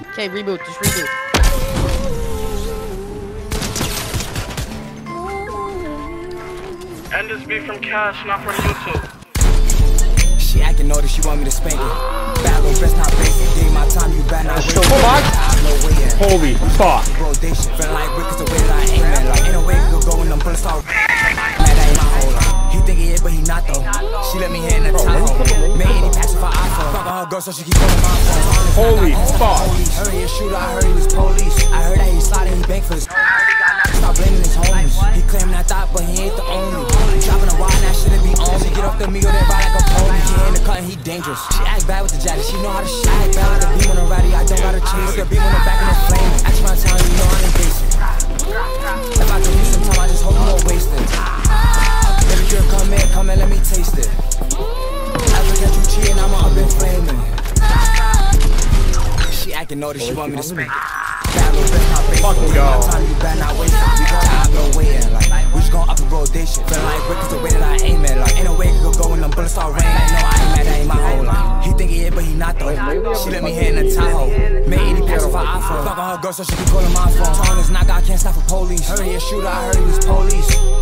Okay, reboot. Just reboot. And this be from Cash, not from YouTube. She acting naughty, she want me to spank it. Bad little best not basic. Dig my time, you better not waste the it. fuck? I have no way in. Holy fuck. Rodation. Feeling like Rick the way that I aim at. Like, ain't no way we go when them bullets start. Man, that ain't my whole life. He think he is, but he not though. She let me hit in the Tahoe. iPhone. Girl, so she keep calling my phone. Holy oh, fuck. Heard he a shooter, I heard he was police. I heard that he sliding, he bank for his. Stop blaming his homies. He claiming I thought, but he ain't the only. Dropping a wide, that shouldn't be on me. Get off the Migo, then ride like a pony. He in the cut and he dangerous. She act bad with the jacket, she know how to shit. I act bad with the beam on the ratty, I don't gotta chase. The beam on the back and it's flaming. She acting naughty, she want me to spank it. Bad little bitch. Fucking Take go. my time, you better not waste it. We gon' have no like we just gon' up the rotation. Feeling like Rick is the way that I aim at, like ain't no way it could go when them bullets start raining. Like, no, I ain't mad, that ain't my whole life. He think he is, but he not though. She let me hit in the Tahoe. Made 80 passes for iPhone. Fuck on her girl, so she keep calling my phone. Tone is knock, I can't stop for police. Heard he a shooter, I heard he was police.